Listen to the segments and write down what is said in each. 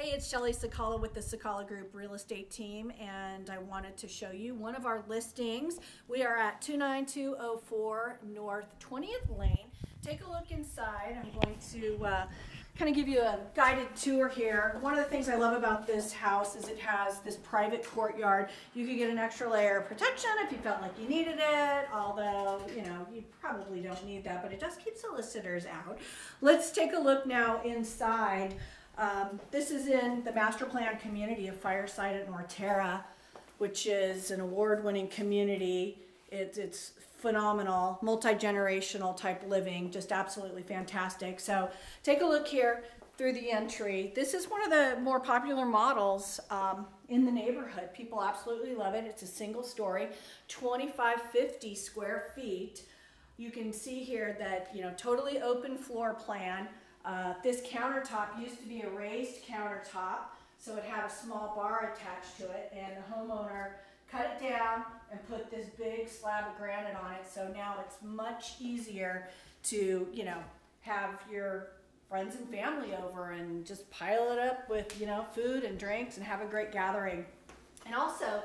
Hey, it's Shelley Sakala with the Sakala Group Real Estate Team, and I wanted to show you one of our listings. We are at 29204 North 20th Lane. Take a look inside. I'm going to uh, kind of give you a guided tour here. One of the things I love about this house is it has this private courtyard. You could get an extra layer of protection if you felt like you needed it, although, you know, you probably don't need that, but it does keep solicitors out. Let's take a look now inside. Um, this is in the master plan community of Fireside at Norterra, which is an award-winning community. It, it's phenomenal, multi-generational type living, just absolutely fantastic. So take a look here through the entry. This is one of the more popular models um, in the neighborhood. People absolutely love it. It's a single story, 2550 square feet. You can see here that, you know, totally open floor plan. Uh, this countertop used to be a raised countertop, so it had a small bar attached to it, and the homeowner cut it down and put this big slab of granite on it, so now it's much easier to, you know, have your friends and family over and just pile it up with, you know, food and drinks and have a great gathering. And also,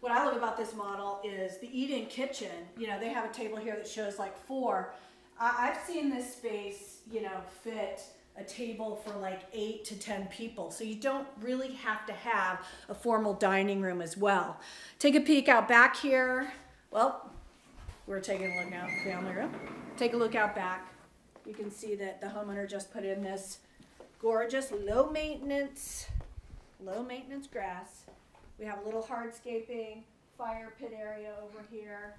what I love about this model is the eat-in kitchen. You know, they have a table here that shows like four I, have seen this space, you know, fit a table for like eight to 10 people. So you don't really have to have a formal dining room as well. Take a peek out back here. Well, we're taking a look now the family room. Take a look out back. You can see that the homeowner just put in this gorgeous low maintenance, low maintenance grass. We have a little hardscaping, fire pit area over here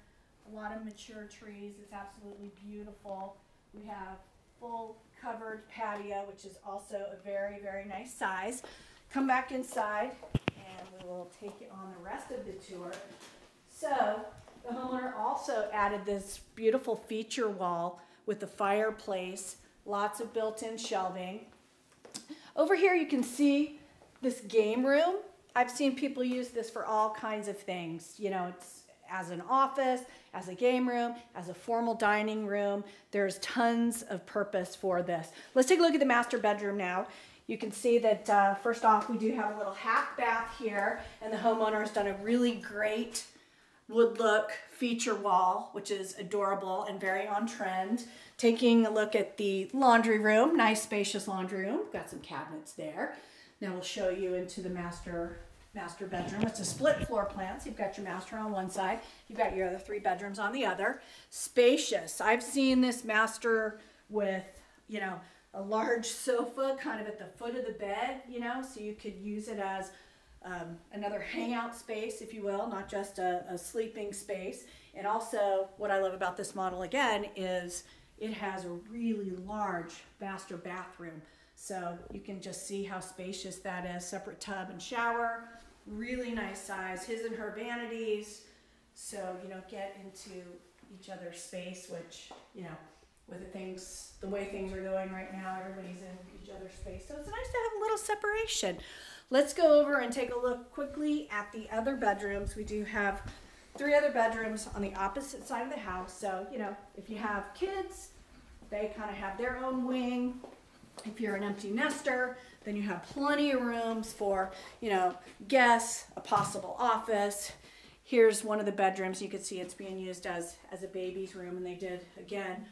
a lot of mature trees. It's absolutely beautiful. We have full covered patio, which is also a very, very nice size. Come back inside and we will take you on the rest of the tour. So the homeowner also added this beautiful feature wall with the fireplace, lots of built-in shelving. Over here you can see this game room. I've seen people use this for all kinds of things. You know, it's as an office, as a game room, as a formal dining room. There's tons of purpose for this. Let's take a look at the master bedroom now. You can see that uh, first off, we do have a little half bath here, and the homeowner has done a really great wood look feature wall, which is adorable and very on trend. Taking a look at the laundry room, nice spacious laundry room. Got some cabinets there. Now we'll show you into the master master bedroom. It's a split floor plan, so you've got your master on one side, you've got your other three bedrooms on the other. Spacious. I've seen this master with, you know, a large sofa kind of at the foot of the bed, you know, so you could use it as um, another hangout space, if you will, not just a, a sleeping space. And also, what I love about this model again is it has a really large master bathroom. So you can just see how spacious that is. Separate tub and shower, really nice size. His and her vanities. So, you know, get into each other's space, which, you know, with the things, the way things are going right now, everybody's in each other's space. So it's nice to have a little separation. Let's go over and take a look quickly at the other bedrooms. We do have three other bedrooms on the opposite side of the house. So, you know, if you have kids, they kind of have their own wing. If you're an empty nester, then you have plenty of rooms for, you know, guests, a possible office. Here's one of the bedrooms. You can see it's being used as, as a baby's room, and they did, again,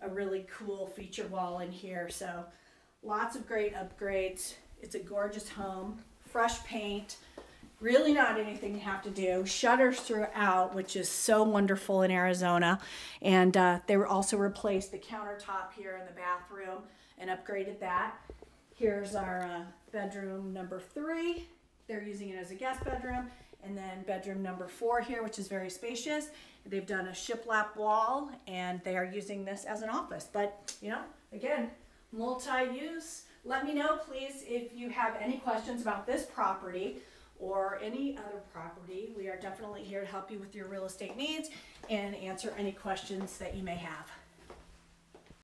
a really cool feature wall in here. So lots of great upgrades. It's a gorgeous home, fresh paint, really not anything you have to do. Shutters throughout, which is so wonderful in Arizona. And uh, they were also replaced the countertop here in the bathroom and upgraded that. Here's our uh, bedroom number three. They're using it as a guest bedroom. And then bedroom number four here, which is very spacious. They've done a shiplap wall and they are using this as an office. But, you know, again, multi-use. Let me know, please, if you have any questions about this property any other property. We are definitely here to help you with your real estate needs and answer any questions that you may have.